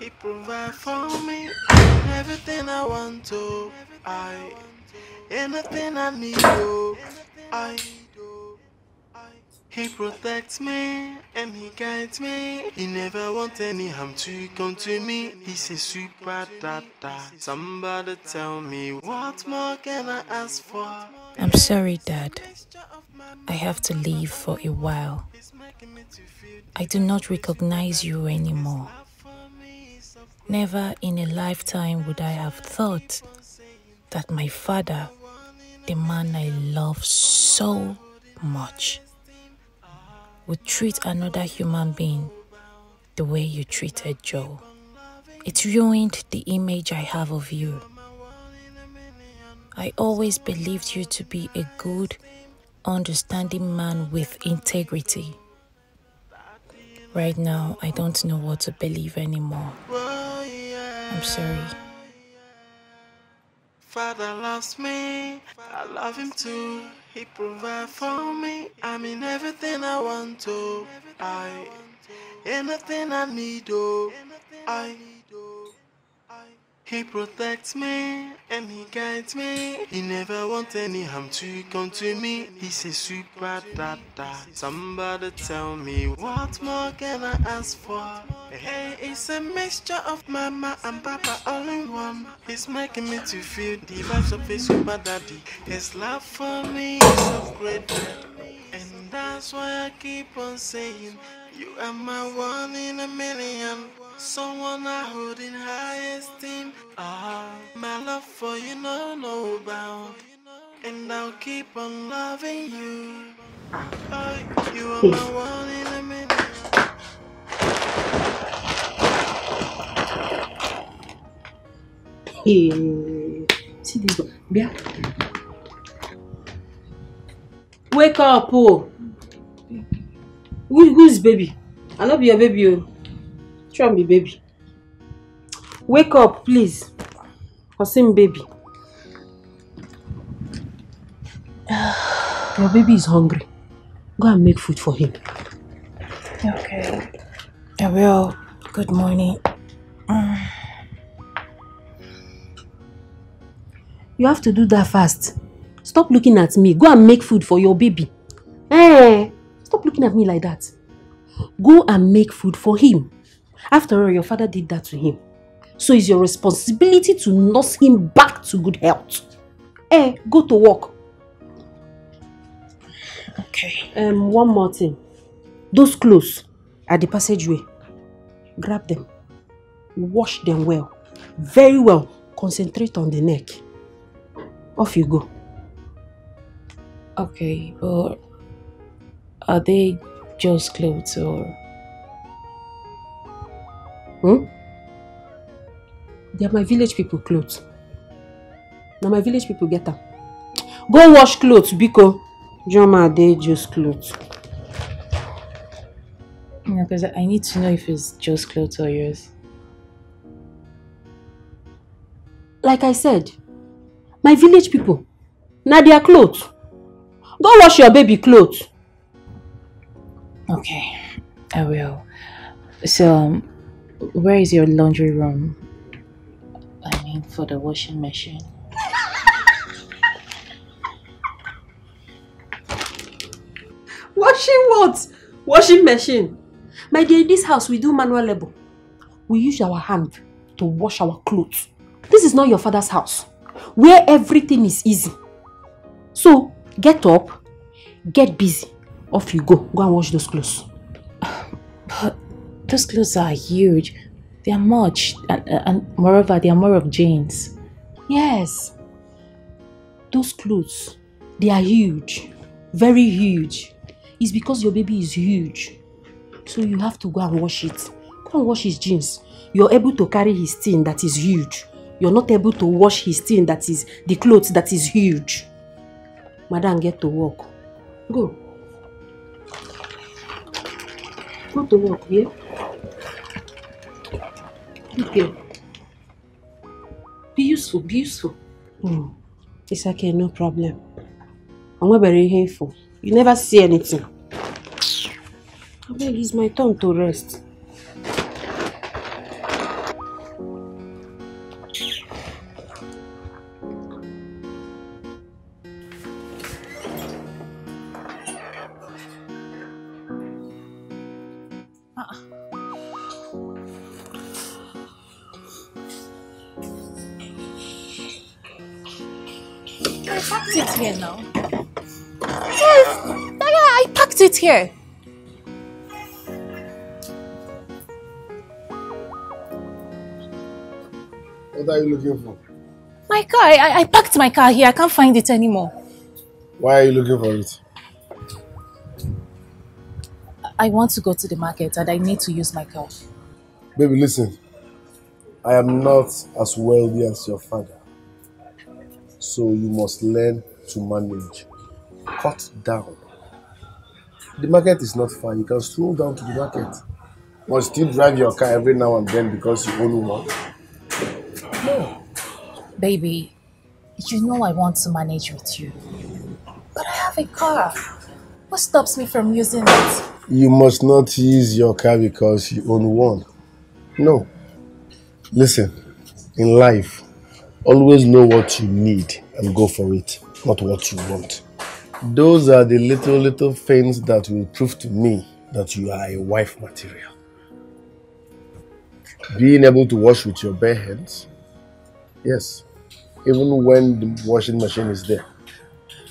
He provide for me everything I want to. I anything I need to. I he protects me and he guides me. He never wants any harm to come to me. He's a super dada. Somebody tell me what more can I ask for? I'm sorry, Dad. I have to leave for a while. I do not recognize you anymore. Never in a lifetime would I have thought that my father, the man I love so much, would treat another human being the way you treated Joe. It ruined the image I have of you. I always believed you to be a good, understanding man with integrity. Right now, I don't know what to believe anymore. I'm sorry. Father loves me, I love him too. He provide for me. I mean everything I want to. I anything I need oh. I he protects me and he guides me. He never wants any harm to come to me. He's a super dada. Somebody tell me what more can I ask for? Hey, it's a mixture of mama and papa all in one. He's making me to feel the vibes of a super daddy. His love for me is so great. And that's why I keep on saying, You are my one in a million. Someone I hold in high esteem. Ah, my love for you, no, no bound. And I'll keep on loving you. Oh, you are my one in a million. Hey, see this one. Wake up, oh. Who, who's baby? I love your baby, oh. Try me, baby. Wake up, please. Osim baby. Your baby is hungry. Go and make food for him. Okay. I will. Good morning. You have to do that fast. Stop looking at me. Go and make food for your baby. Eh, stop looking at me like that. Go and make food for him. After all, your father did that to him. So it's your responsibility to nurse him back to good health. Eh, go to work. Okay. Um, one more thing. Those clothes at the passageway, grab them. Wash them well. Very well. Concentrate on the neck. Off you go. Okay, but are they just clothes or Hmm? They are my village people clothes. Now my village people get them. Go wash clothes, Biko. Joma, they just clothes. Yeah, because I need to know if it's just clothes or yours. Like I said, my village people, now their clothes. Go wash your baby clothes. Okay, I will. So, um, where is your laundry room? I mean, for the washing machine. Washing what? Washing machine. My dear, in this house we do manual labor. We use our hand to wash our clothes. This is not your father's house, where everything is easy. So, get up, get busy. Off you go. Go and wash those clothes. Those clothes are huge. They are much, and, and moreover, they are more of jeans. Yes. Those clothes, they are huge. Very huge. It's because your baby is huge. So you have to go and wash it. Go and wash his jeans. You're able to carry his thing that is huge. You're not able to wash his thing that is the clothes that is huge. Madam, get to work. Go. Go to work, yeah? Okay. Be useful, be useful. Hmm. It's okay, no problem. I'm very hateful. You never see anything. Abeg, it's my turn to rest. Are you looking for? My car, I, I packed my car here. I can't find it anymore. Why are you looking for it? I want to go to the market and I need to use my car. Baby, listen. I am not as wealthy as your father. So you must learn to manage. Cut down. The market is not far. You can stroll down to the market. Must still drive your car every now and then because you own one. No. Baby, you know I want to manage with you. But I have a car. What stops me from using it? You must not use your car because you own one. No. Listen, in life, always know what you need and go for it, not what you want. Those are the little, little things that will prove to me that you are a wife material. Being able to wash with your bare hands, yes, even when the washing machine is there.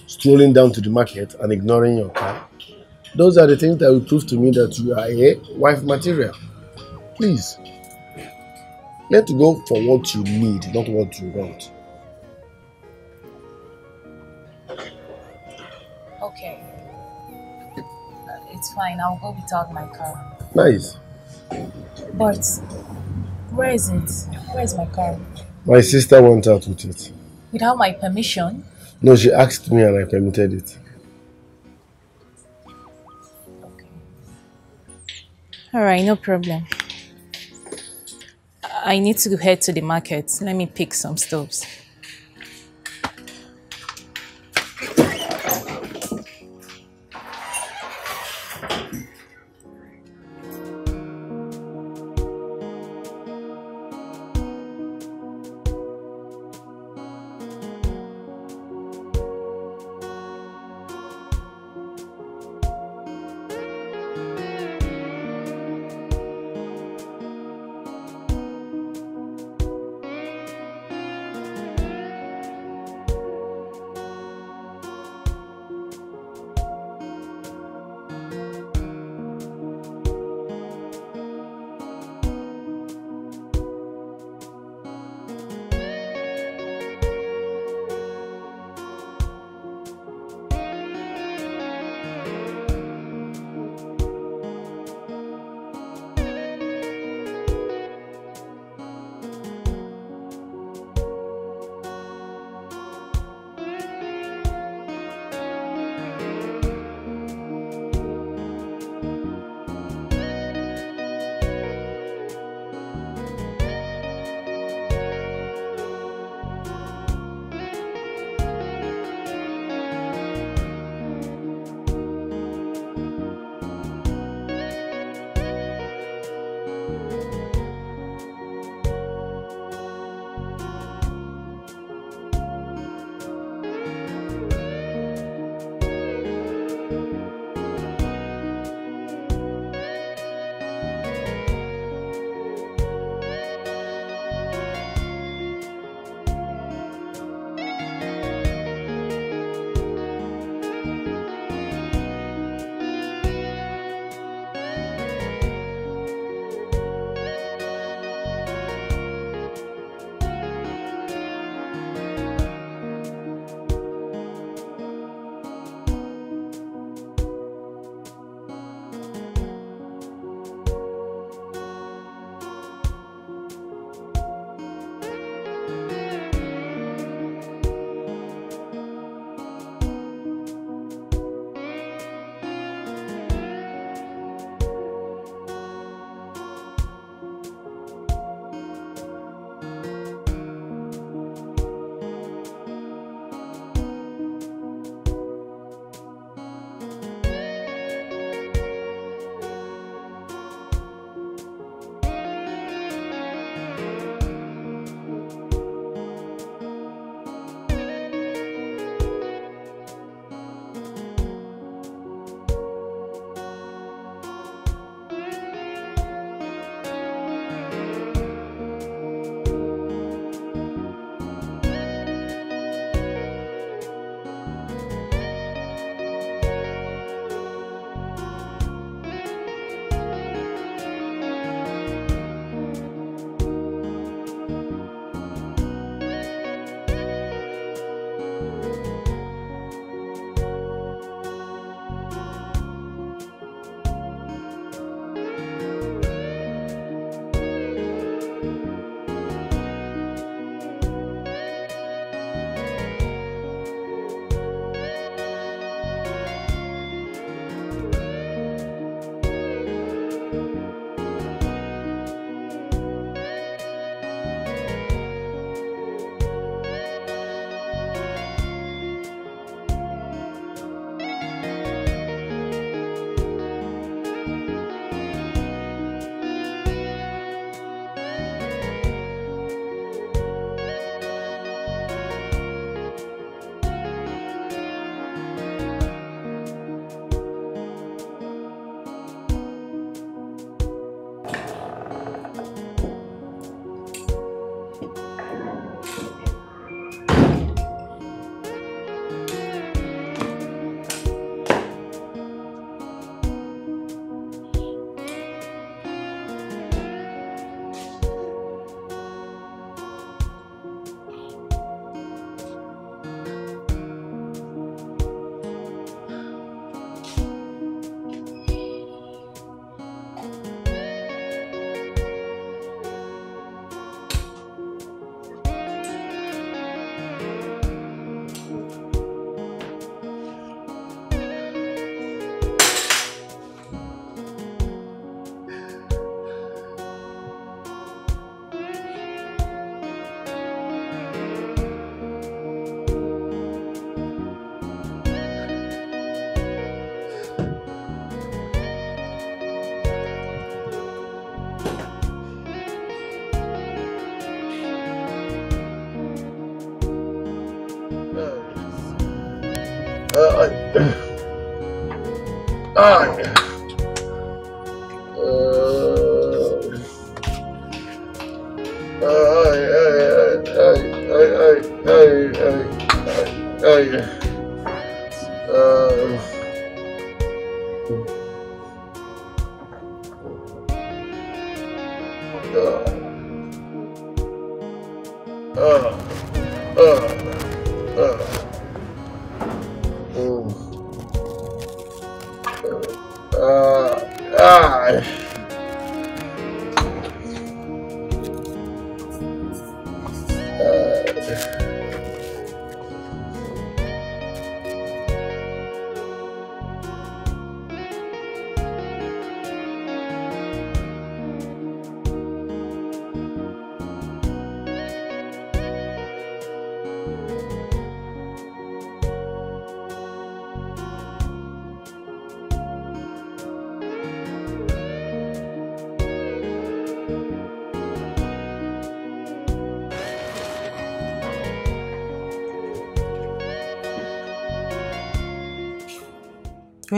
Strolling down to the market and ignoring your car, those are the things that will prove to me that you are a wife material. Please, let go for what you need, not what you want. Okay. It's fine. I'll go without my car. Nice. But where is it? Where is my car? My sister went out with it. Without my permission? No, she asked me and I permitted it. All right, no problem. I need to head to the market. Let me pick some stoves.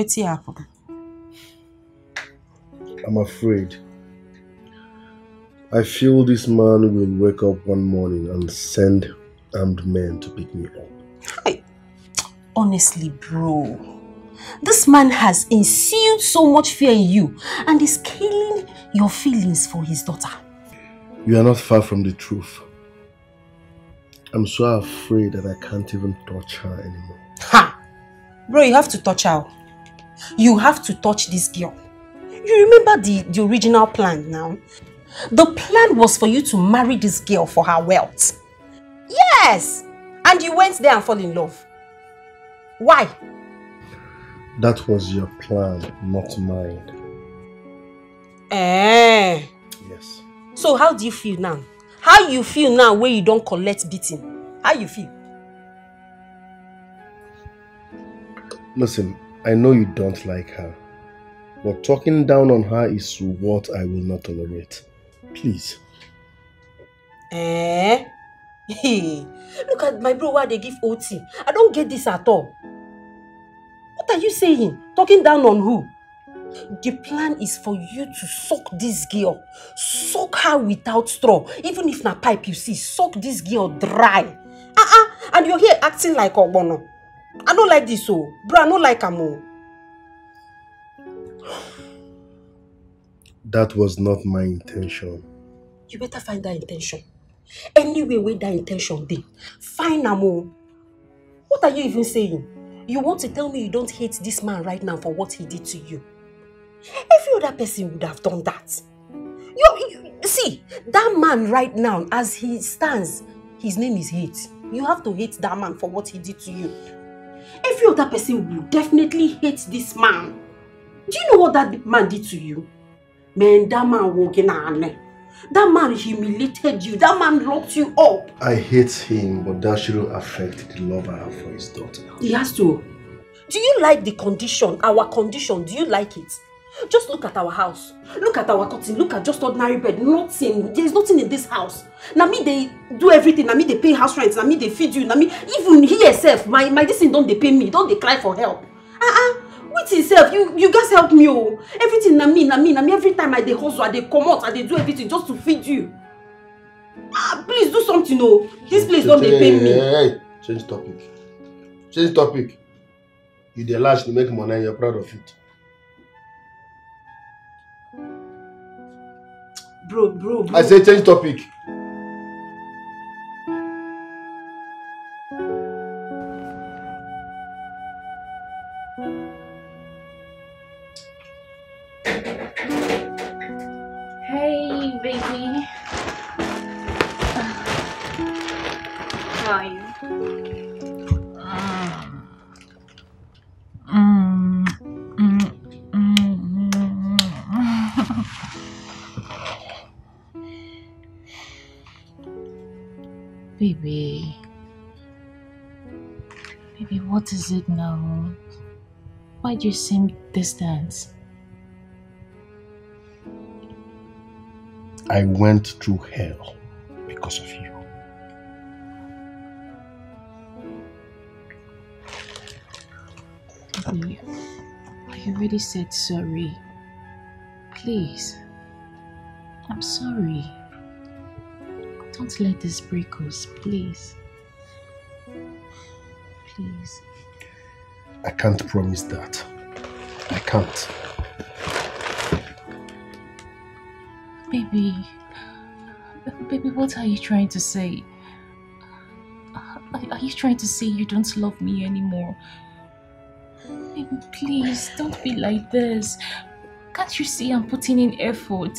Wetin happen? I'm afraid. I feel this man will wake up one morning and send armed men to pick me up. Hi. Honestly, bro, this man has instilled so much fear in you and is killing your feelings for his daughter. You are not far from the truth. I'm so afraid that I can't even touch her anymore. Ha! Bro, you have to touch her. You have to touch this girl. You remember the, the original plan now? The plan was for you to marry this girl for her wealth. Yes! And you went there and fall in love. Why? That was your plan, not mine. Eh. Yes. So how do you feel now? How you feel now when you don't collect beating? How you feel? Listen, I know you don't like her, but talking down on her is what I will not tolerate. Please. Eh? Hey, look at my bro why they give OT. I don't get this at all. What are you saying? Talking down on who? The plan is for you to suck this girl. Suck her without straw. Even if na pipe you see, suck this girl dry. Uh-uh. And you're here acting like a Ogbono. I don't like this oh. Bro, I don't like am oh. That was not my intention. You better find that intention. Anyway wey that intention dey, find am oh. What are you even saying? You want to tell me you don't hate this man right now for what he did to you? Every other person would have done that. You, you see, that man right now, as he stands, his name is hate. You have to hate that man for what he did to you. Every other person will definitely hate this man. Do you know what that man did to you? Man, that man walking on That man humiliated you. That man locked you up. I hate him, but that shouldn't affect the love I have for his daughter. He has to. Do you like the condition, our condition? Do you like it? Just look at our house. Look at our curtain. Look at just ordinary bed. Nothing. There is nothing in this house. Now me they do everything. Now me they pay house rent. Now me they feed you. Now me even here self. My my this thing don't they pay me. Don't they cry for help? Ah uh ah. -uh. Wait self. You you guys help me oh. Everything na me na me na me. Every time I dey hustle, I come out I dey do everything just to feed you. Ah please do something oh. This place don't they pay me. Hey, hey, change topic. Change topic. You dey lash to make money you're proud of it. Bro, bro. I say change topic. Why do you seem distant? I went through hell because of you. I already said sorry. Please. I'm sorry. Don't let this break us, please. Please. I can't promise that. I can't. Baby. Baby, what are you trying to say? Are you trying to say you don't love me anymore? Baby, please, don't be like this. Can't you see I'm putting in effort?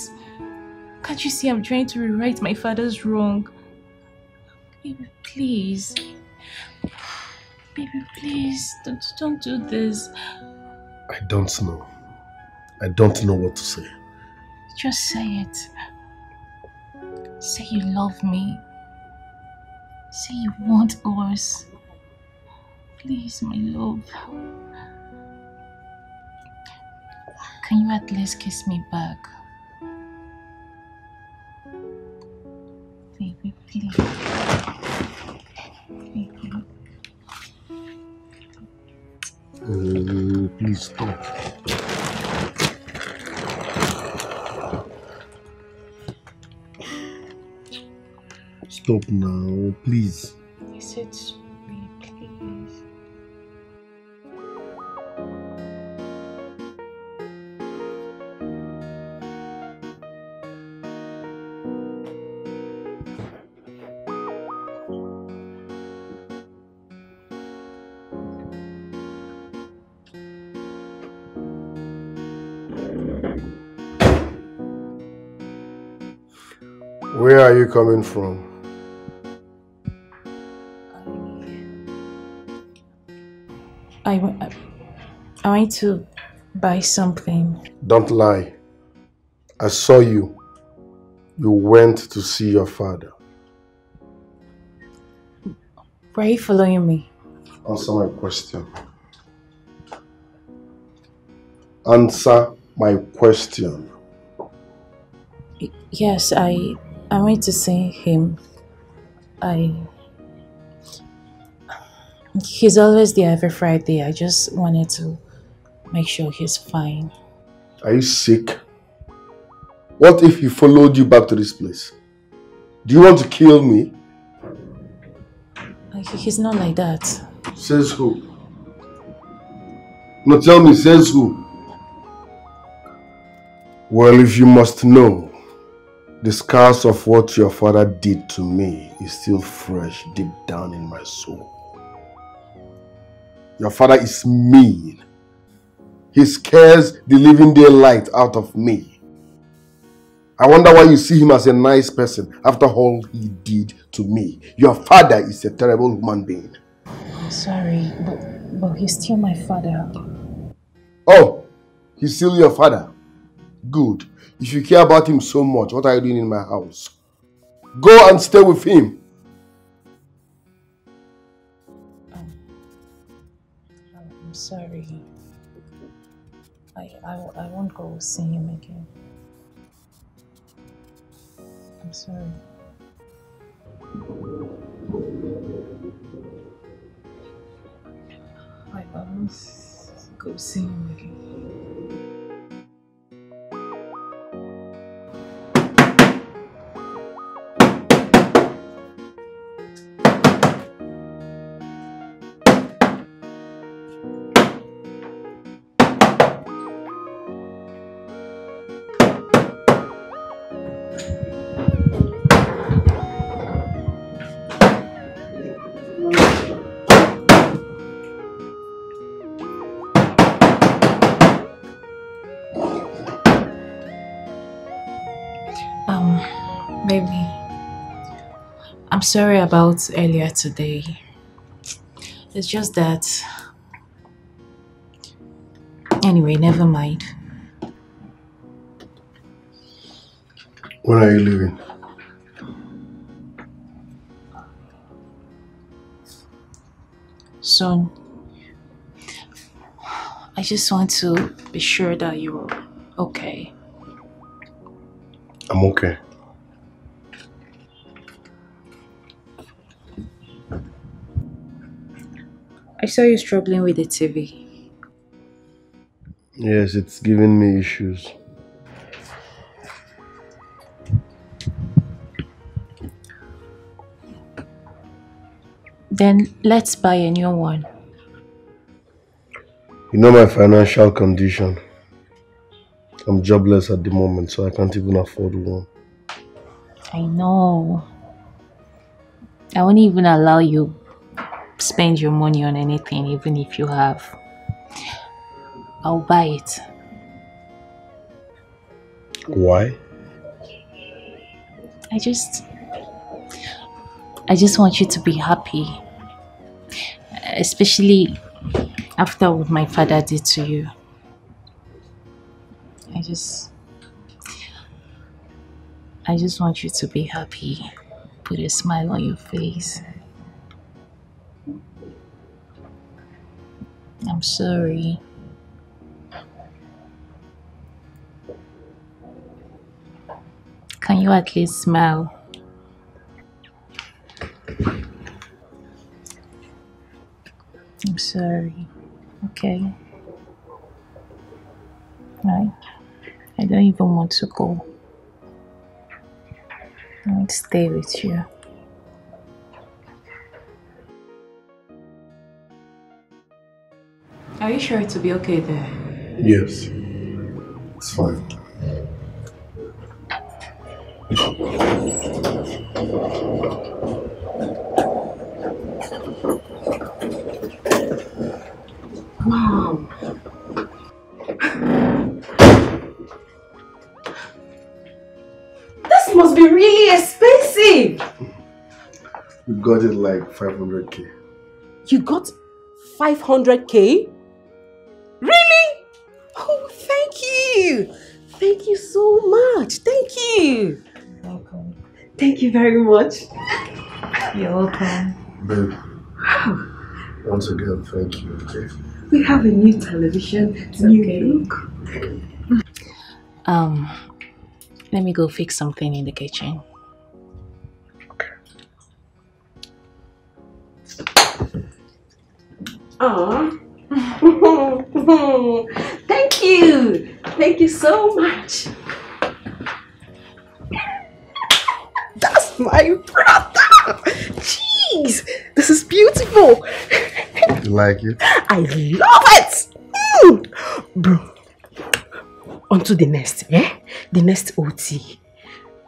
Can't you see I'm trying to rewrite my father's wrong? Baby, please. Baby, please, don't, don't do this. I don't know. I don't know what to say. Just say it. Say you love me. Say you want us. Please, my love. Can you at least kiss me back? Baby, please. Stop. Stop now, please. Coming from? I, I, I went to buy something. Don't lie. I saw you. You went to see your father. Why are you following me? Answer my question. Answer my question. Yes, I I went to see him. I he's always there every Friday. I just wanted to make sure he's fine. Are you sick? What if he followed you back to this place? Do you want to kill me? He's not like that. Says who? No, tell me, says who? Well, if you must know, the scars of what your father did to me is still fresh deep down in my soul. Your father is mean. He scares the living daylight out of me. I wonder why you see him as a nice person after all he did to me. Your father is a terrible human being. I'm sorry, but but he's still my father. Oh, he's still your father. Good. If you care about him so much, what are you doing in my house? Go and stay with him. Um, I'm sorry. I I, I won't go see him again. I'm sorry. I won't go see him again. I'm sorry about earlier today. It's just that. Anyway, never mind. When are you leaving? Soon. I just want to be sure that you're okay. I'm okay. I saw you struggling with the TV. Yes, it's giving me issues. Then let's buy a new one. You know my financial condition. I'm jobless at the moment, so I can't even afford one. I know. I won't even allow you spend your money on anything, even if you have. I'll buy it. Why? I just I just want you to be happy. Especially after what my father did to you. I just I just want you to be happy. Put a smile on your face. I'm sorry. Can you at least smile? I'm sorry. Okay. Right. I don't even want to go. I want to stay with you. Are you sure to be okay there? Yes. It's fine. Wow. This must be really expensive. We got it like 500k. You got 500k? You. Thank you so much. Thank you. Welcome. Thank you very much. You're welcome. Babe, once again, thank you, okay? We have a new television, new okay. look. Um, let me go fix something in the kitchen. Aw. Thank you. Thank you so much. That's my brother. Jeez, this is beautiful. You like it? I love it. Mm. Bro, on to the next, eh? The next OT.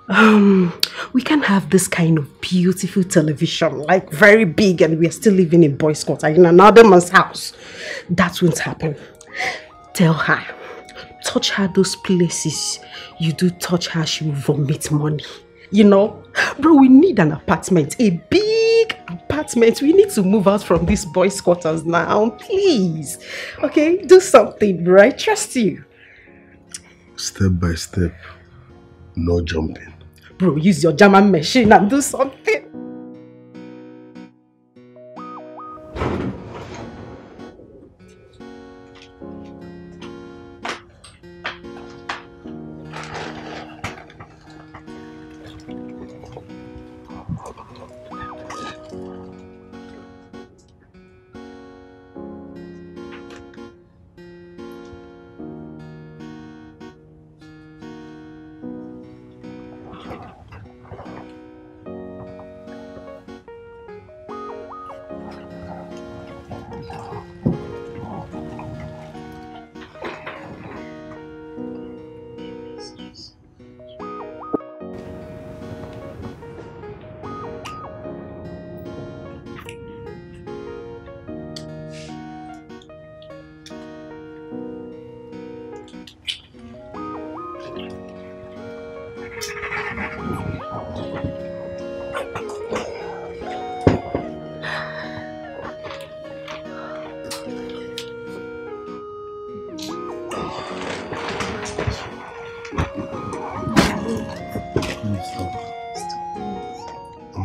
Um, we can have this kind of beautiful television, like very big, and we are still living in Boys Quarter in another man's house. That won't happen. Tell her, touch her those places. You do touch her, she will vomit money. You know, bro, we need an apartment, a big apartment. We need to move out from these boys' quarters now, please. Okay, do something, bro. I trust you. Step by step, no jumping. Bro, use your German machine and do something.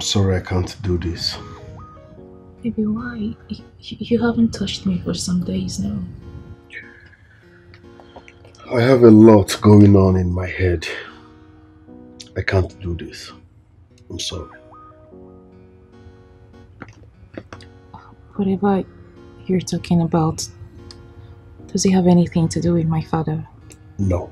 Sorry I can't do this. Baby, why? You, you haven't touched me for some days now. I have a lot going on in my head. I can't do this. I'm sorry. Whatever you're talking about, Does it have anything to do with my father? No.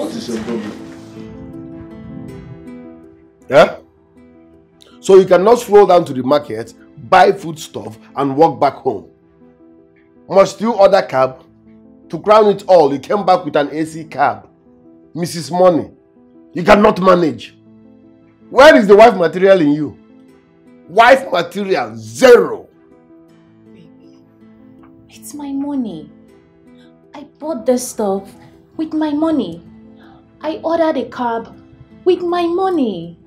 What is your problem? Yeah? So you cannot stroll down to the market, buy food stuff, and walk back home. Must you order cab? To crown it all, you came back with an AC cab. Mrs. Money, you cannot manage. Where is the wife material in you? Wife material, zero. It's my money. I bought this stuff with my money. I ordered a cab with my money.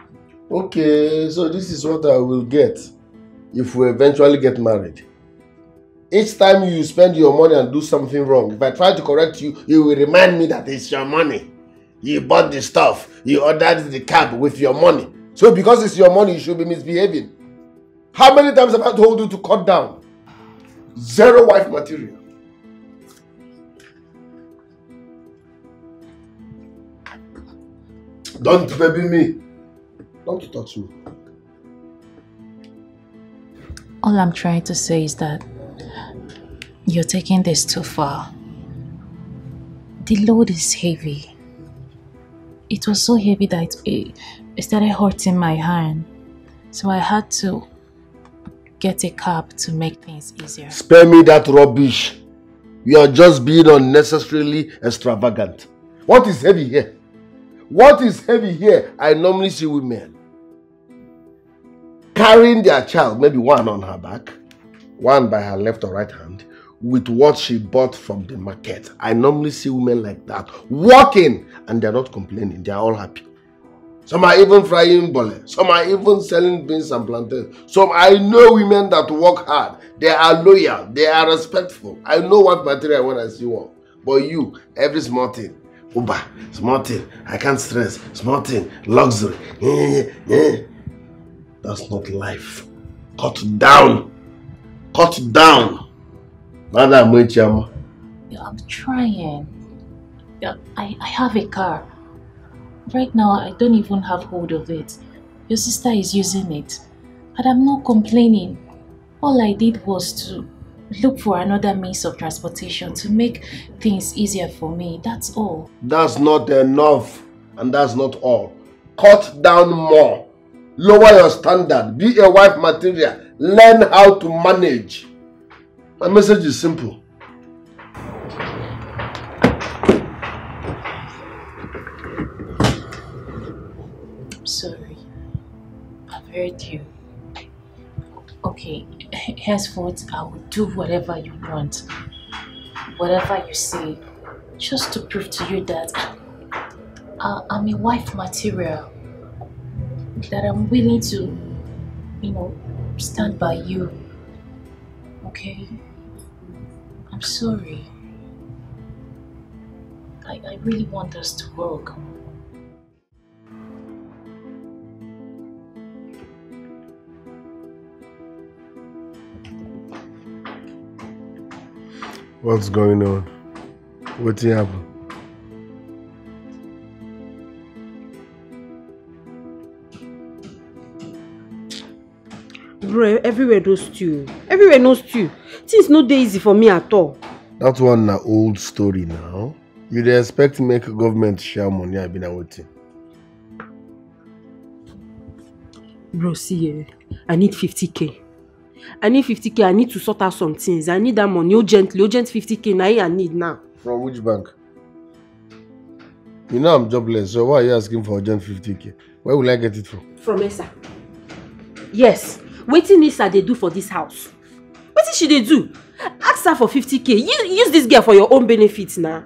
Okay, so this is what I will get if we eventually get married. Each time you spend your money and do something wrong, if I try to correct you, you will remind me that it's your money. You bought the stuff, you ordered the cab with your money. So because it's your money, you should be misbehaving. How many times have I told you to cut down? Zero wife material. Don't baby me. Don't touch me. All I'm trying to say is that you're taking this too far. The load is heavy. It was so heavy that it, it started hurting my hand. So I had to get a cab to make things easier. Spare me that rubbish. You are just being unnecessarily extravagant. What is heavy here? What is heavy here? I normally see women carrying their child, maybe one on her back, one by her left or right hand, with what she bought from the market. I normally see women like that walking and they're not complaining, they're all happy. Some are even frying bole. Some are even selling beans and plantains. Some I know women that work hard. They are loyal. They are respectful. I know what material when I see one. But you, every small thing, Uber, small thing, I can't stress, small thing, luxury. That's not life. Cut down. Cut down. Madam I'm trying. I, I have a car. Right now, I don't even have hold of it. Your sister is using it. And I'm not complaining. All I did was to look for another means of transportation to make things easier for me. That's all. That's not enough. And that's not all. Cut down more. Lower your standard. Be a wife material. Learn how to manage. My message is simple. I'm sorry. I've heard you. Okay, henceforth, I will do whatever you want. Whatever you say. Just to prove to you that I, I'm a wife material. That I'm willing to, you know, stand by you. Okay? I'm sorry. I, I really want us to work. What's going on? What happened? Bro, everywhere no stew. Everywhere no stew. Things no dey easy for me at all. That one na old story now. You dey expect make government share money I been waiting. Bro, see, eh, I need 50k. I need 50k. I need to sort out some things. I need that money urgently. Urgent 50k. Now I need now. From which bank? You know I'm jobless, so why are you asking for urgent 50k? Where will I get it from? From Esa. Yes. Wetin Esa dey do for this house? Wetin she dey do? Ask her for 50k. Use, use this girl for your own benefit now.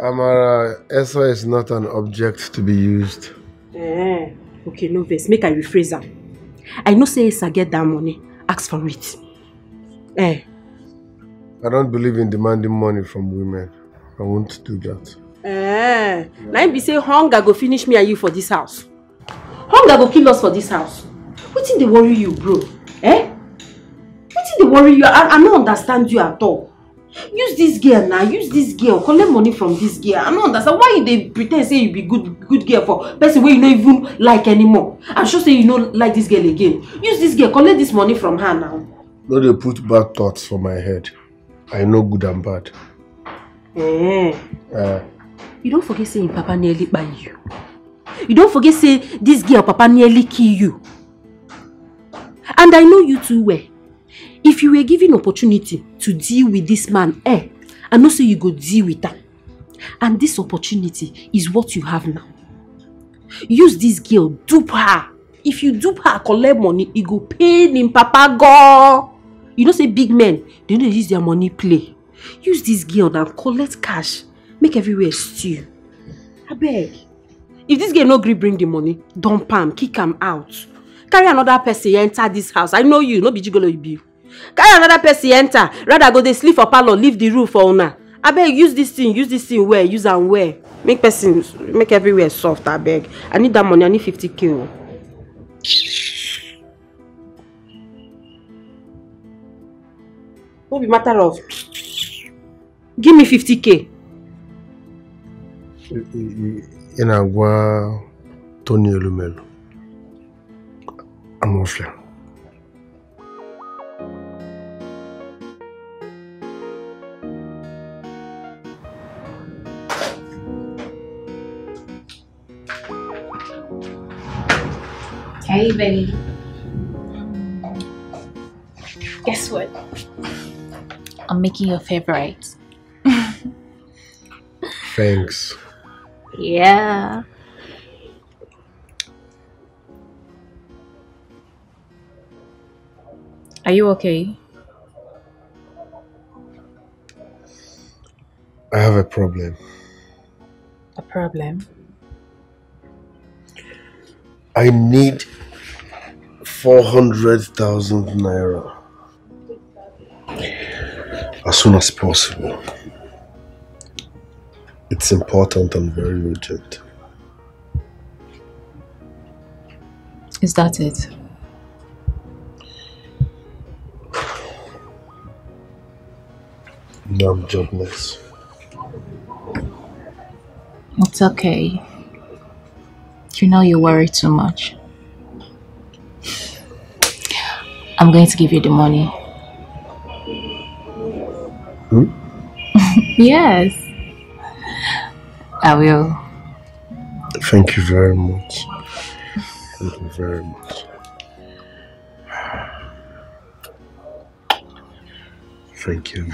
Amara, Esa is not an object to be used. Eh. Okay, no vex. Make I rephrase am. I know say Esa get that money. Ask for it. Eh. I don't believe in demanding money from women. I won't do that. Eh. Na im be say hunger go finish me and you for this house. Hunger go kill us for this house. Wetin dey worry you, bro? Eh? Wetin dey worry you? I, I no understand you at all. Use this girl na, use this girl, collect money from this girl. I no understand why you dey pre ten say you be good good girl for person wey you no even like anymore. I'm sure say you no like this girl again. Use this girl, collect this money from her now. No dey put bad thoughts for my head. I know good and bad. Eh. Uh, You don forget say im papa nearly kpai you. You don forget say this girl papa nearly kill you. And I know you too well. If you were given opportunity to deal with this man, eh, I know say you go deal with am. And this opportunity is what you have now. Use this girl, dupe her. If you dupe her, collect money, e go pain im papa go. You know say big men, they no dey use their money play. Use this girl na collect cash, make everywhere stew. Abeg, if this girl no bring the money, dump am, kick am out. Carry another person enter this house. I know you, no be gigolo you be. Carry another person enter, rather go dey sleep for parlour, leave the roof for una. Abeg, use this thing, use this thing well, use am well. Make person, make everywhere soft, abeg. I need that money, I need 50k o. No be matter of give me 50k. ị- ị- ị na-agwa Tony Elumelu. Amofia. Hey, babe. Guess what? I'm making your favorite. Thanks. Yeah. Are you okay? I have a problem. A problem? I need 400,000 naira. As soon as possible. It's important and very urgent. Is that it? No, I'm jobless. It's okay. You know you worry too much. I'm going to give you the money. Hmm? yes. I will. Thank you very much. Thank you very much. Thank you.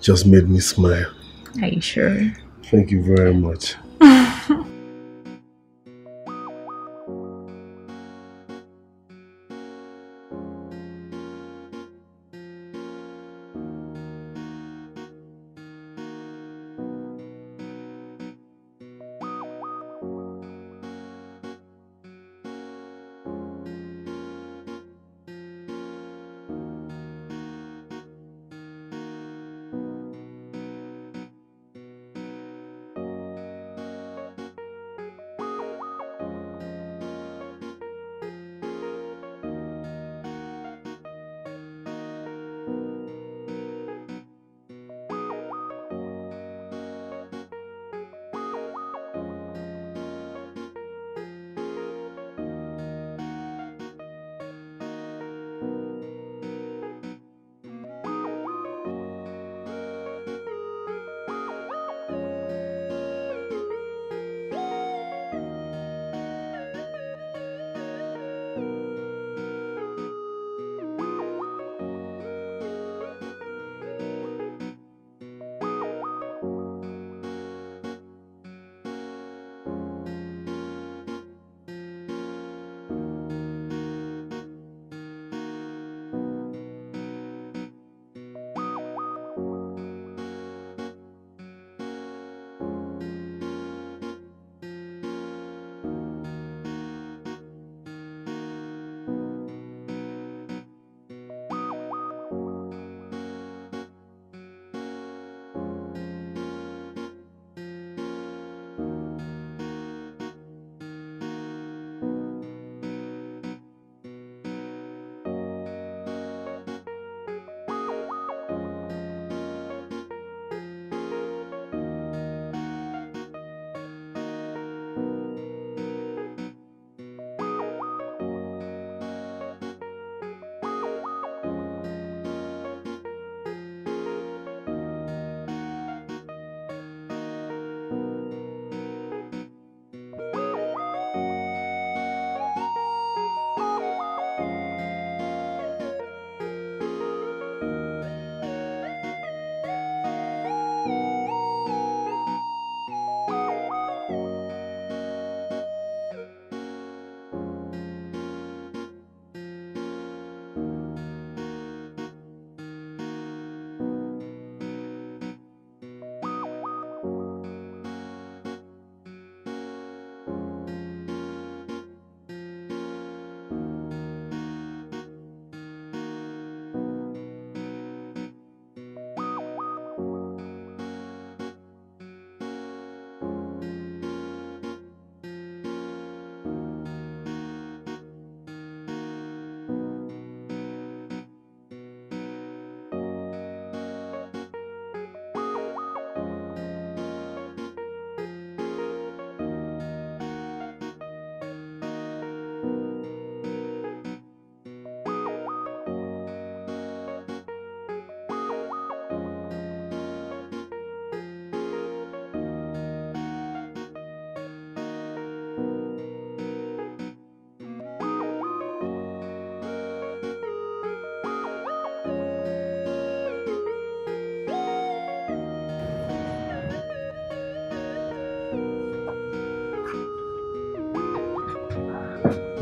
Just made me smile. Are you sure? Thank you very much.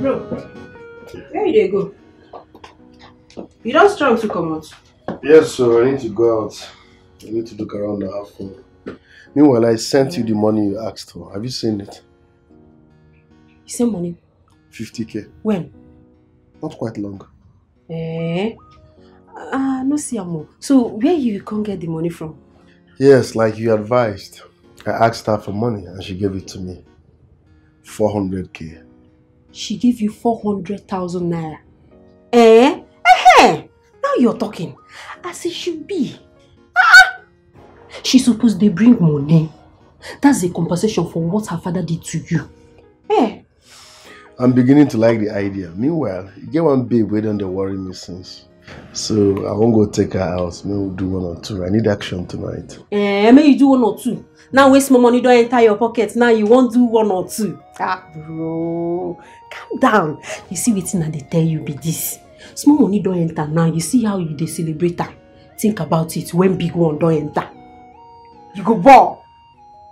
Bro, where you dey go? You don't strong to come out. Yes, so I need to go out. I need to look around and have fun. Meanwhile, I sent you the money you asked for. Have you seen it? You send money. 50k. When? Not quite long. Eh? Ah, no see am o. So where you come get the money from? Yes, like you advised. I asked her for money and she gave it to me. 400k. She give you 400,000 naira. Eh? Eh? Now you're talking. As it should be. Ah! She supposed they bring money. That's a compensation for what her father did to you. Eh? I'm beginning to like the idea. Meanwhile, you get one babe waiting the worry me since. So I won't go take her out. Maybe we'll do one or two. I need action tonight. Eh, may you do one or two. Now waste more money don't enter your pocket. Now you won't do one or two. Ah, bro. Calm down. You see wetin I dey tell you be this. Small money don't enter now. You see how you dey celebrate am. Think about it when big one don't enter. You go ball.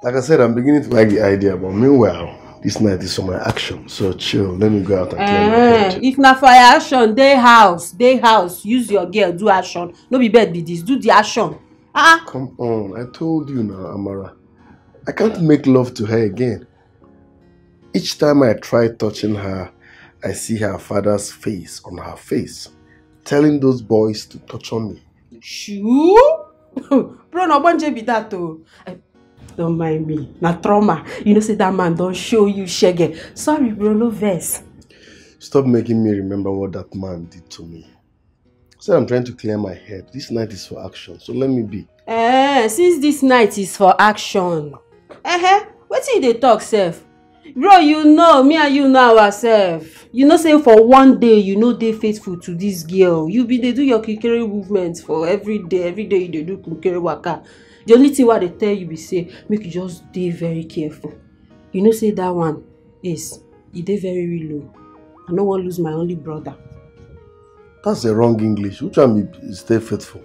Like I said, I'm beginning to like the idea, but meanwhile, this night is for my action. So chill. Let me go out and clear my Eh, head. if na for your action, dey house, dey house. Use your girl do action. No be bed be this. Do the action. Ah, Come on. I told you now, Amara. I can't make love to her again. Each time I try touching her, I see her father's face on her face, telling those boys to touch on me. shoo. bro, na ogbonge be that o. Eh, Don't mind me. Na trauma. You know say that man don show you shege. Sorry bro, no vex. Stop making me remember what that man did to me. Said I'm trying to clear my head. This night is for action, so let me be. Eh, since this night is for action. Eh, wetin you dey talk sef? Bro, you know, me and you know ourselves. You know say for one day you no dey faithful to this girl. You be dey do your kikere movement for every day. Every day you dey do kikere waka. The only thing wey I dey tell you be say make you just dey very careful. You know say that one is e dey very real o. I no wan lose my only brother. That's the wrong English. Which one be stay faithful?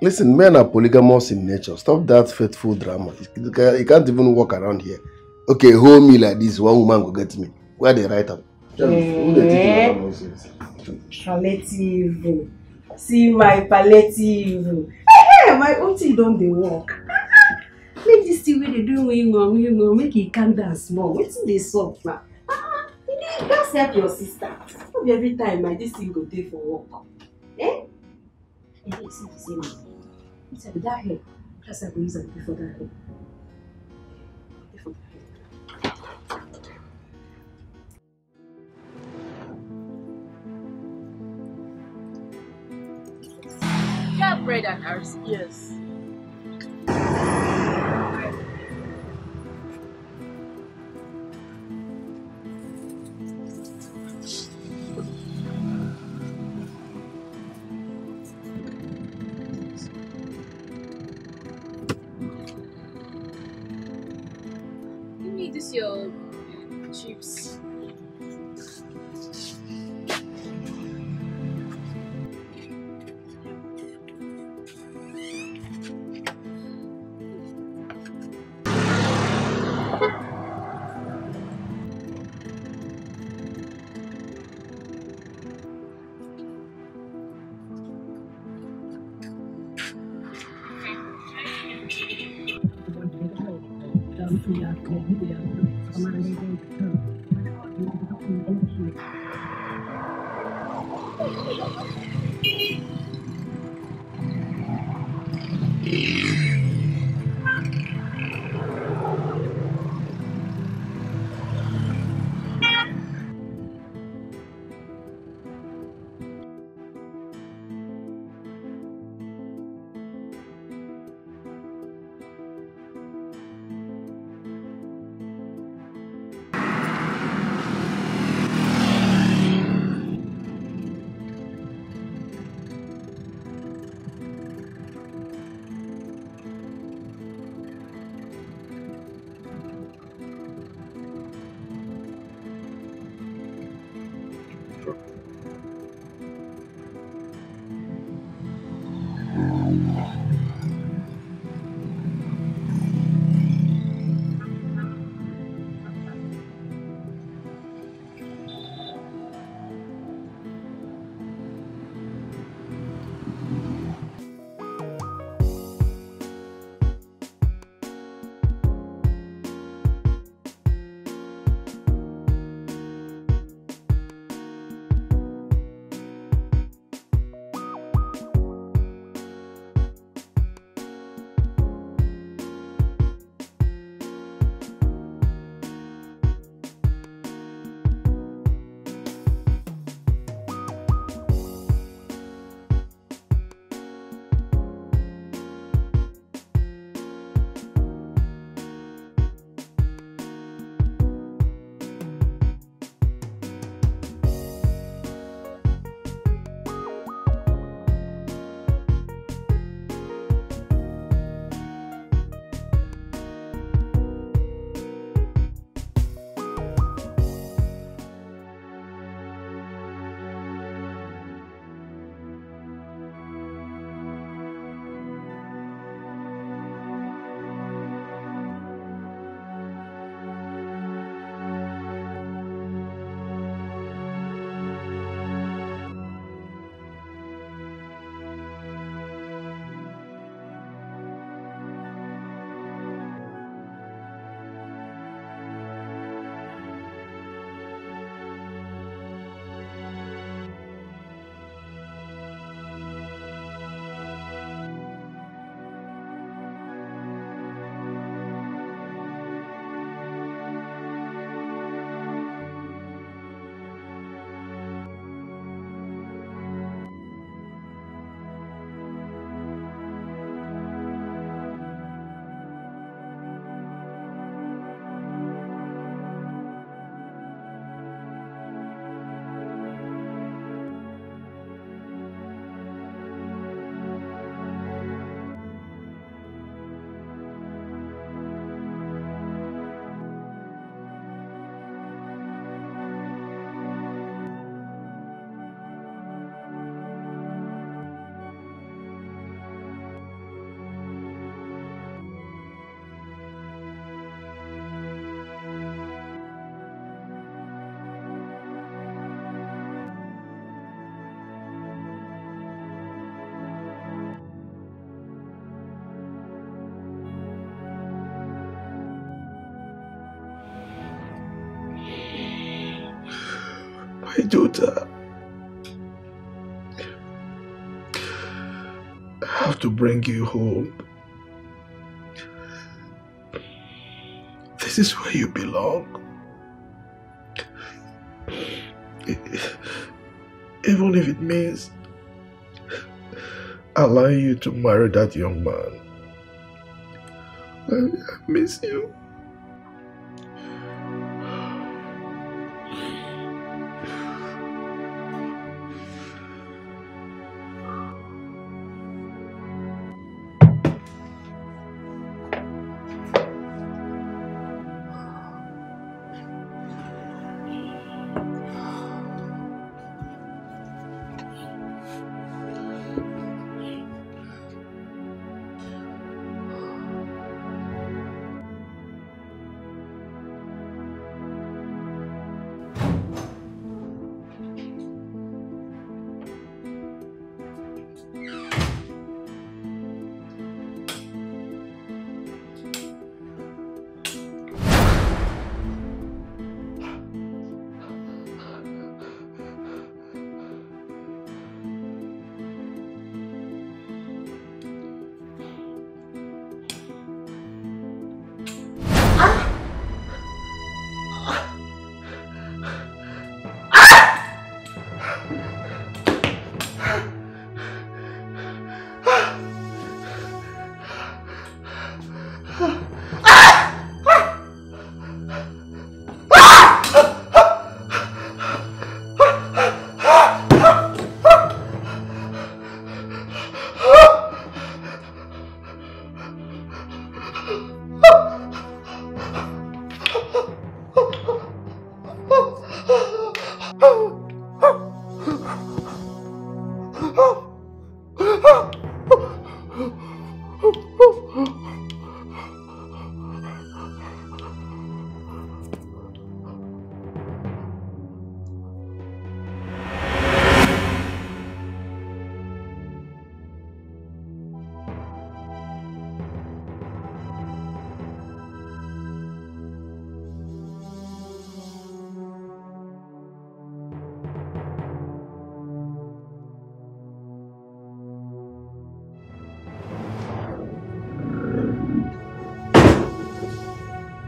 Listen, men are polygamous in nature. Stop that faithful drama. You ca- you can't even walk around here. Okay, hold me like this. One woman go get me. Where they write am? Nonsense? palliative see my palliative hey, my thing don dey work? Make dis thing wey dey do wingo wingo make e calm down small. Wetin dey sup na ah you dey gats help your sister. No be every time my dis thing go dey for work. Eh? Hey, see the same inside that hair just i go use am for that. hair bread and RC? Yes. Daughter. I have to bring you home. This is where you belong. Even if it means allowing you to marry that young man. I miss you.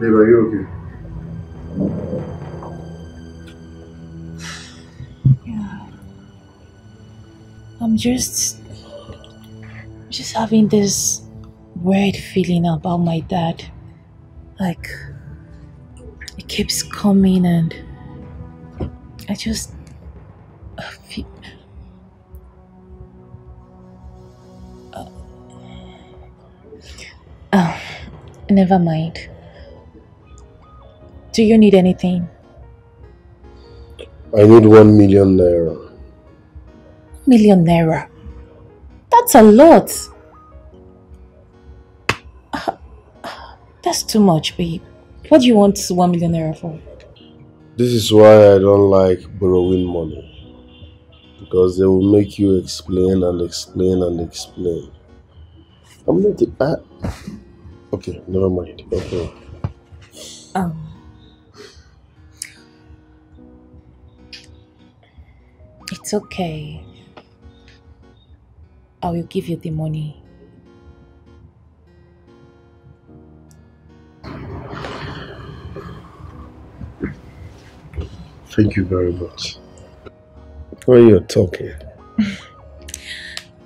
Babe, are you okay? Yeah. I'm just just having this weird feeling about my dad. Like it keeps coming and I just oh, never mind. Do you need anything? I need one million naira. Million naira. That's a lot. That's too much, babe. What do you want one million naira for? This is why I don't like borrowing money. Because they will make you explain and explain and explain. I'm not. I, okay, never mind. Okay. Um. It's okay. I will give you the money. Thank you very much. When you're talking,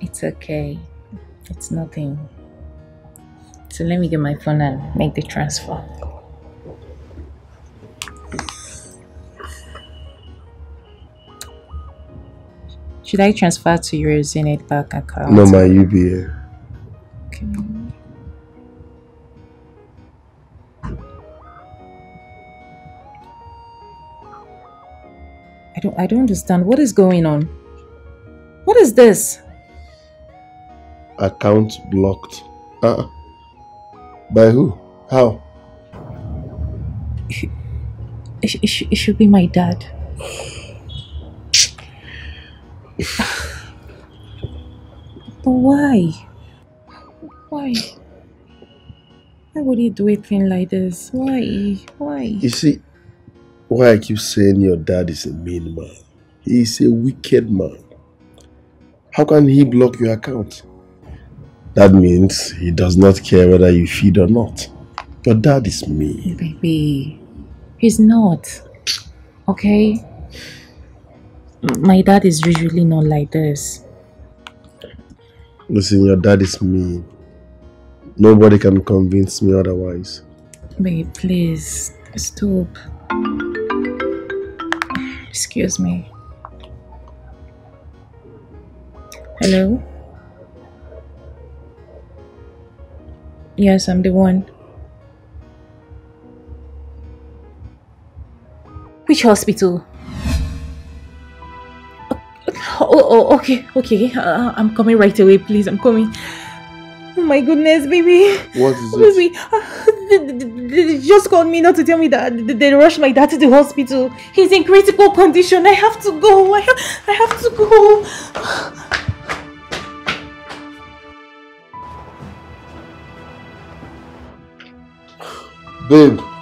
It's okay. It's nothing. So let me get my phone and make the transfer. Should I transfer to your Zenith bank account? no, my UBA. Okay. I don't I don't understand. What is going on? What is this? Account blocked. Uh, by who? How? It, it, it should be my dad. But why? Why? Why would he do a thing like this? Why? Why? You see, why I keep saying your dad is a mean man. He is a wicked man. How can he block your account? That means he does not care whether you feed or not. Your dad is me. Baby, he's not. Okay? My dad is usually not like this. Listen, your dad is me. Nobody can convince me otherwise. Babe, please, stop. Excuse me. Hello? Yes, I'm the one. Which hospital? Oh, oh okay, okay. Uh, I'm coming right away, please. I'm coming. Oh my goodness, baby. What is it? Baby, uh, they just called me not to tell me that they rushed my dad to the hospital. He's in critical condition. I have to go. I have, I have to go. Babe.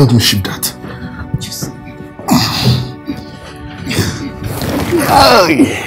Help me ship that. Just. Sorry,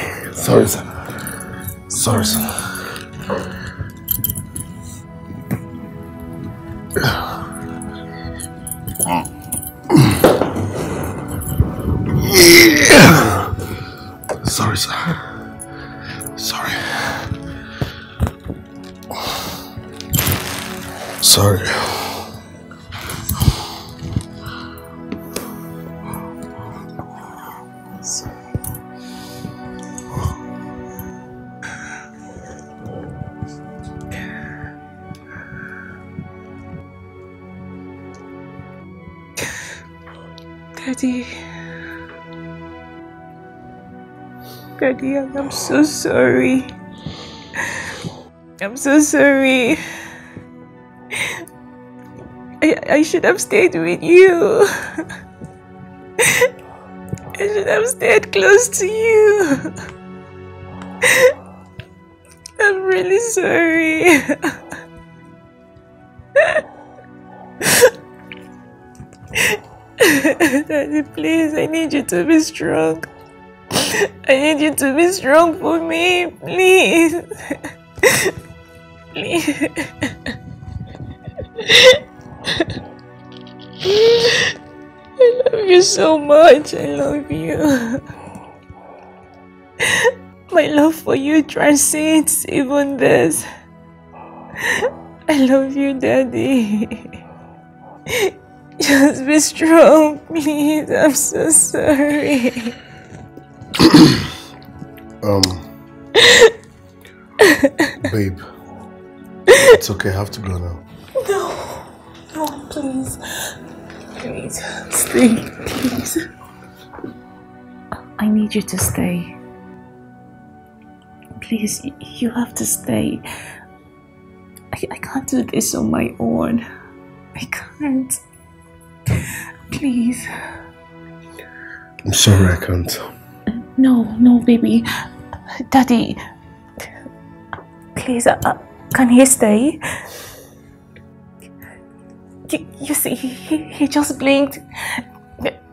I'm so sorry. I'm so sorry. I, I should have stayed with you. I should have stayed close to you. I'm really sorry. Daddy, please, I need you to be strong. I need you to be strong for me, please. Please. I love you so much. I love you. My love for you transcends even this. I love you, Daddy. Just be strong, please. I'm so sorry. Um, babe, it's okay. I have to go now. No, no, please. Please, stay, please. I need you to stay. Please, you have to stay. I, I can't do this on my own. I can't. Please. I'm sorry, I can't. No, no, baby. Daddy. Please, uh, uh, can he stay? You, you see, he, he just blinked.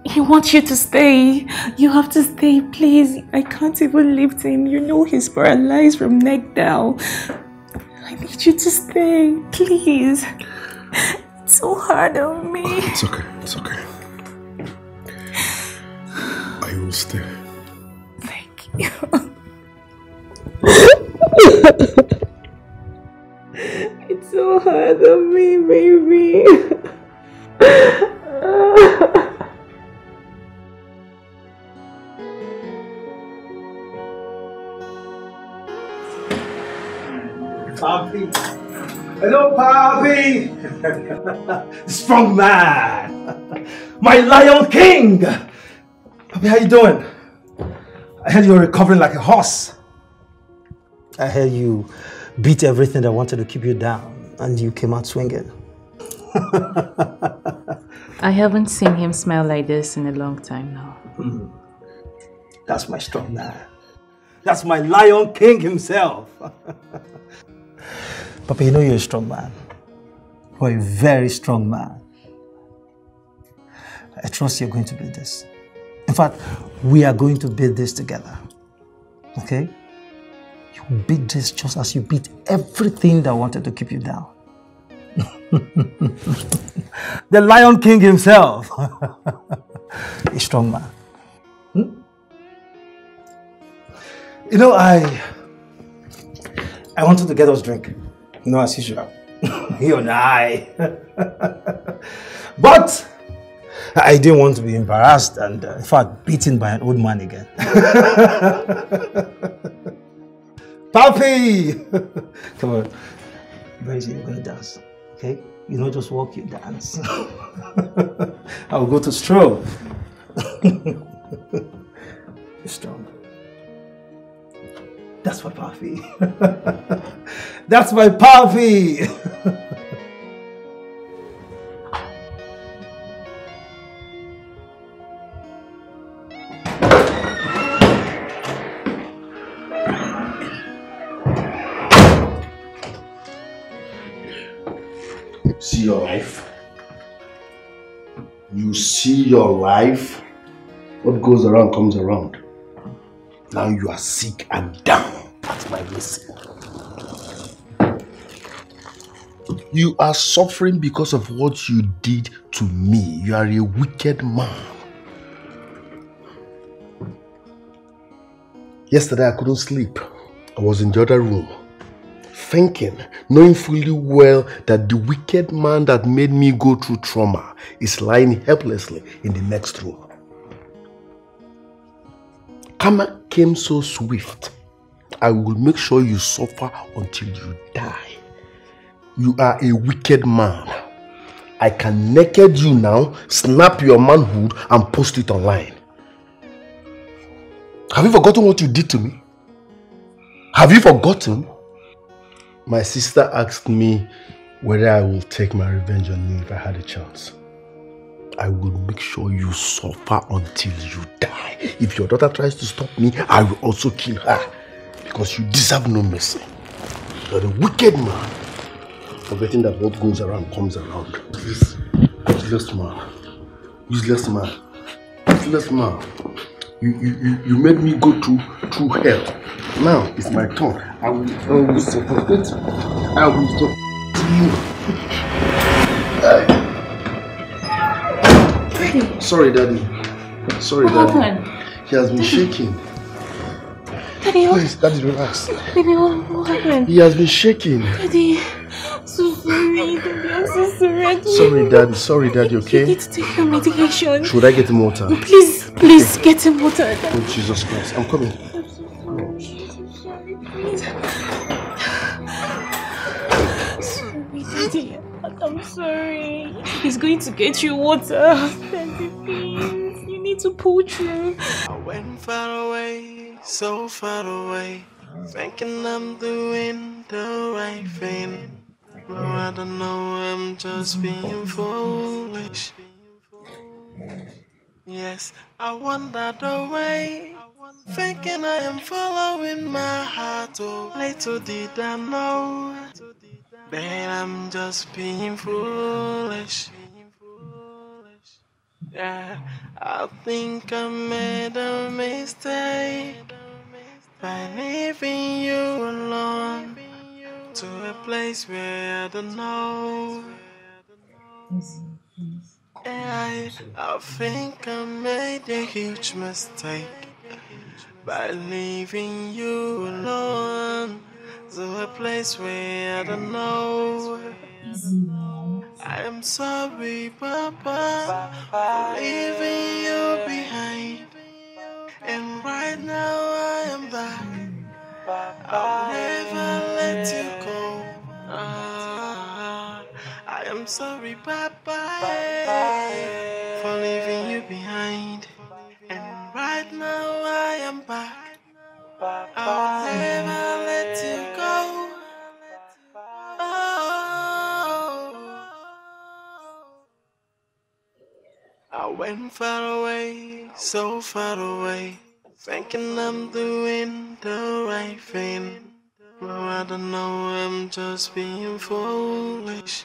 He wants you to stay. You have to stay, please. I can't even lift him. You know he's paralyzed from neck down. I need you to stay, please. It's so hard on me. It's okay. It's okay. I will stay. it's so hard on me, baby. Poppy. Hello, Poppy. Strong man. My Lion King. Poppy, how you doing? I heard you're recovering like a horse. I heard you beat everything that wanted to keep you down and you came out swinging. I haven't seen him smile like this in a long time now. Mm-hmm. That's my strong man. That's my Lion King himself. Papa, you know you're a strong man. You're a very strong man. I trust you're going to beat this. In fact, we are going to beat this together. Okay? You beat this just as you beat everything that wanted to keep you down. the Lion King himself. a strong man. Hmm? You know, I I wanted to get us drink. You know, as usual. you and I. but I didn't want to be embarrassed and, uh, in fact, beaten by an old man again. Papi! Come on. You're gonna dance. Okay? You don't just walk, you dance. I'll go to stroll. You're strong. That's my Papi. That's my Papi! See your life. What goes around comes around. Now you are sick and down. That's my blessing. You are suffering because of what you did to me. You are a wicked man. Yesterday I couldn't sleep. I was in the other room thinking, knowing fully well that the wicked man that made me go through trauma is lying helplessly in the next room. Karma came so swift. I will make sure you suffer until you die. You are a wicked man. I can naked you now, snap your manhood, and post it online. Have you forgotten what you did to me? Have you forgotten? My sister asked me whether I will take my revenge on you if I had a chance. I will make sure you suffer until you die. If your daughter tries to stop me, I will also kill her. Because you deserve no mercy. You're a wicked man. Forgetting that what goes around comes around. This useless man. Useless man. Useless man. You, you, you, made me go through, through hell. Now it's my turn. I will, I will support it. I will support you. Sorry, Daddy. Sorry, What Daddy. happened? He has been shaking. Daddy, what, Please, Daddy, relax. what, what happened? He has been shaking. Daddy, so sorry, Daddy, I'm so sorry. Sorry, know. Daddy. Sorry, Daddy, You okay? need to take your medication. Should I get him water? Please, please, get him water. Daddy. Oh, Jesus Christ. I'm coming. Sorry, Daddy. I'm sorry. He's going to get you water. Daddy, please. You need to pull through. I went far away, so far away, thinking I'm doing the right thing. I don't know, I'm just being foolish. Yes, I wandered away, thinking I am following my heart. Oh, little did I know that I'm just being foolish. Yeah, I think I made a mistake by leaving you alone to a place where I don't know. I, I think I made a huge mistake by leaving you alone to a place where I don't know. I am sorry, Papa, for leaving you behind. And right now I am. I'll never let you go. Ah, I am sorry, Papa, for leaving you behind. And right now I am back. I'll never let you go. Oh. I went far away, so far away thinking I'm doing the right thing. Well, I don't know, I'm just being foolish.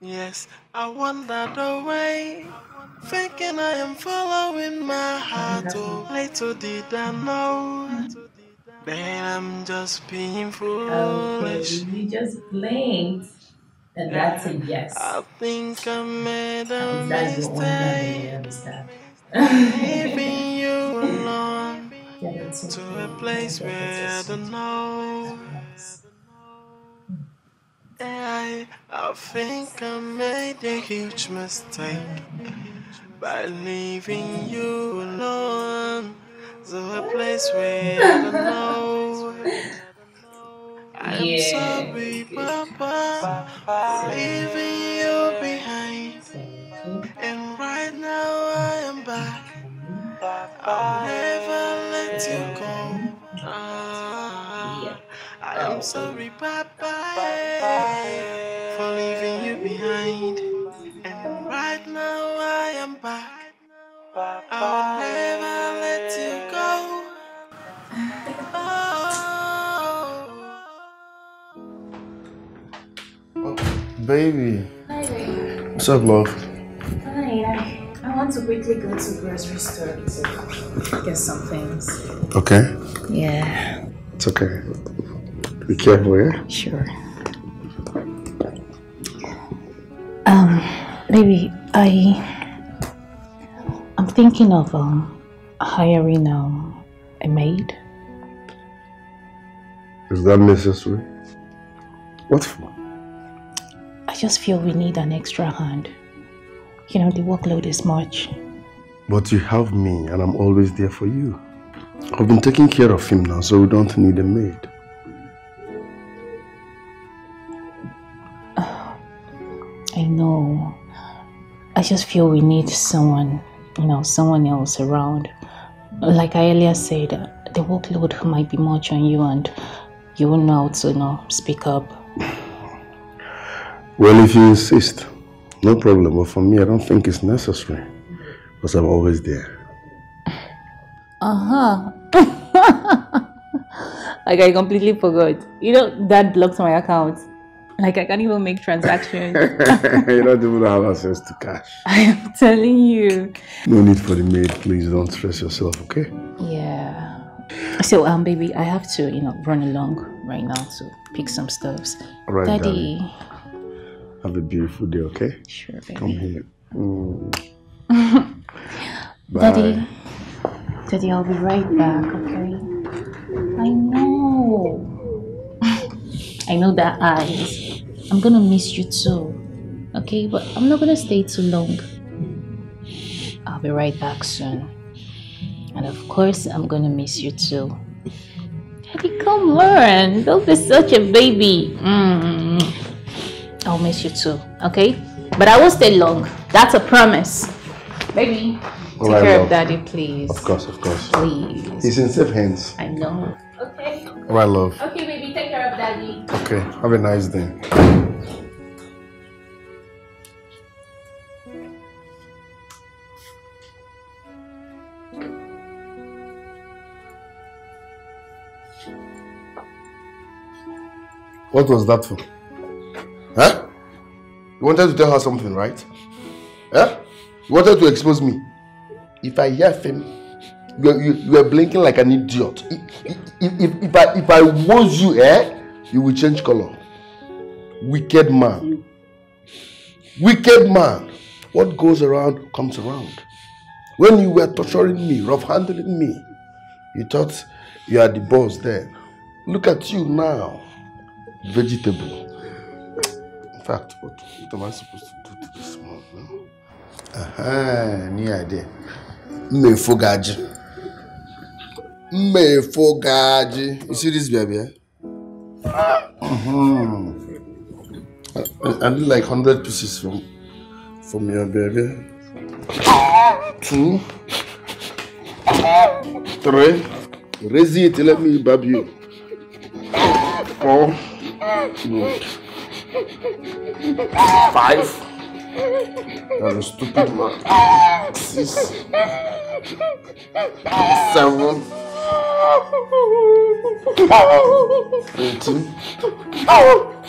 Yes, I wandered away, thinking I am following my heart. Oh, little did I know that I'm just being foolish. Oh, you just blinked. And that's a yes. I think I made a That's the only thing I mistake. Leaving you alone to a place where I don't know. I, I think I made a huge mistake by leaving you alone to a place where I don't know. I am Yeah, sorry, Papa, for leaving you behind. And right now I am back. I'll never let you go. Ah, I am sorry, Papa, for leaving you behind. And right now I am back. I'll never let you go. Oh. Baby. Hi, babe. What's up, love? Want to quickly go to grocery store to get some things. Okay. Yeah, It's okay. Be careful, yeah? Sure. Um, maybe I. I'm thinking of um hiring um a maid. Is that necessary? What for? I just feel we need an extra hand. You know, the workload is much. But you have me, and I'm always there for you. I've been taking care of him now, so we don't need a maid. I know. I just feel we need someone, you know, someone else around. Like I earlier said, the workload might be much on you, and you will know how to, you know, speak up. Well, if you insist, no problem. But for me, I don't think it's necessary. Because I'm always there. Uh huh. like I completely forgot. You know, that blocked my account. Like I can't even make transactions. you don't even have access to cash. I am telling you. No need for the maid. Please don't stress yourself, okay? Yeah. So, um, baby, I have to, you know, run along right now to pick some stuffs. All right, Daddy. darling. Have a beautiful day, okay? Sure, baby. Come here. Mm. Daddy. Daddy, I'll be right back, okay? I know. I know that eyes. I'm gonna miss you too. Okay, but I'm not gonna stay too long. I'll be right back soon. And of course, I'm gonna miss you too. Daddy, come on. Don't be such a baby. Mm. I'll miss you too, okay? But I won't stay long. That's a promise. Baby, take All right, care love. of daddy, please. Of course, of course. Please. He's in safe hands. I know. Okay. All right, love. Okay, baby, take care of daddy. Okay, have a nice day. What was that for? Wanted to tell her something, right? Huh? You wanted to expose me. If I hear him, you you, you are blinking like an idiot. If, if, if, I if I was you, eh, you will change color. Wicked man. Wicked man. What goes around comes around. When you were torturing me, rough handling me, you thought you are the boss then. Look at you now. Vegetable. Fact, what, what am I supposed to do to this man now? Aha, new idea. Mmefogaji. Mmefogaji. You see this baby? Mhm. I, I need like 100 pieces from, from your baby. Two. Three. Raise it, let me bab you. Four. Good. Five. That's a stupid man. Six. Seven. Eighteen.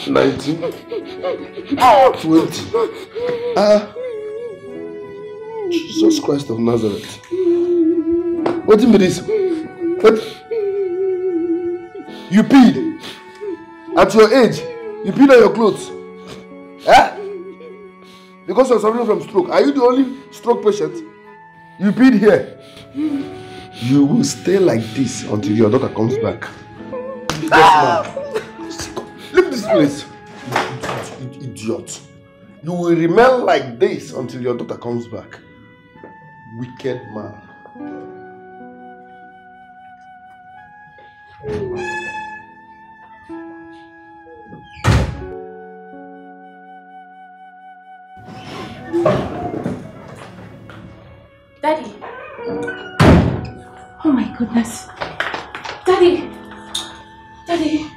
Nineteen. Twenty. Ah. Jesus Christ of Nazareth. What do you mean this? What? You peed. At your age, you peed on your clothes. Eh? Because you're suffering from stroke. Are you the only stroke patient? You peed here. You will stay like this until your daughter comes back. Yes, Leave this place. Idiot. You will remain like this until your daughter comes back. Wicked man. Daddy. Oh my goodness. Daddy. Daddy.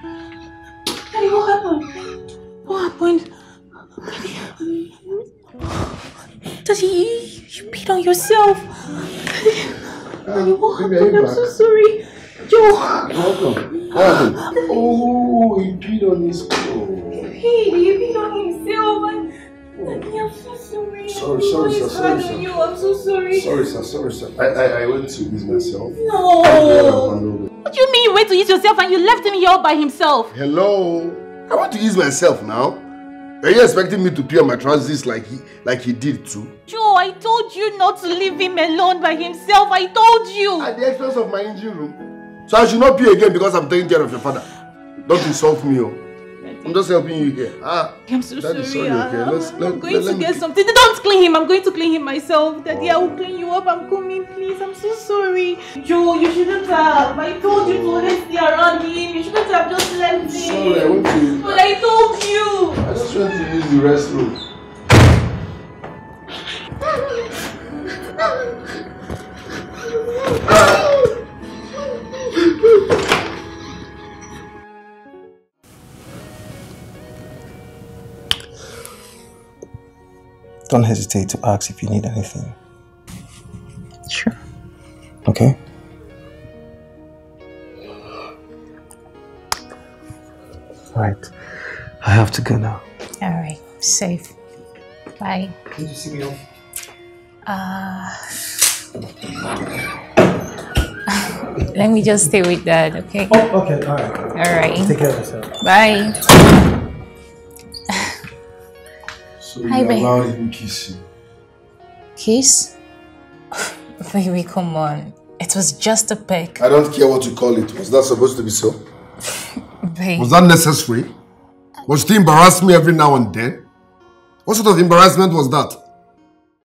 Daddy, what happened? What happened? Daddy. Daddy, you, you peed on yourself. Daddy, Daddy what baby, are you happened? I'm so sorry. Joe. Welcome. What happened? Oh, he peed on his clothes. He, he peed sorry. Sorry, sir, sorry, sir. you. I'm so sorry. Sorry, sir. Sorry, sir. I, I, I went to use myself. No. What do you mean you went to eat yourself and you left him here all by himself? Hello. I want to ease myself now. Are you expecting me to pee on my trousers like he like he did too? Joe, I told you not to leave him alone by himself. I told you. At the expense of my engine room. So I should not pee again because I'm taking care of your father. Don't insult me, oh. I'm just helping you here. Ah, I'm so Daddy, sorry. sorry, okay. I'm, Let's- I'm let- going let- to let me get keep- something. Don't clean him. I'm going to clean him myself. Daddy, I will clean you up. I'm coming, please. I'm so sorry. Joe, you shouldn't have. I told you to always stay around him. You shouldn't have just left him. Sorry, I want to. But I told you. I just went to use the restroom. Don't hesitate to ask if you need anything. Sure. Okay? Right. I have to go now. All right. Safe. Bye. Can you see me off? Uh, let me just stay with dad, okay? Oh, okay. All right. All right. Take care of yourself. Bye. So Hi, you babe. allowed him kiss you. Kiss? Baby, come on. It was just a peck. I don't care what you call it. Was that supposed to be so? Babe. Was that necessary? Was he embarrass me every now and then? What sort of embarrassment was that?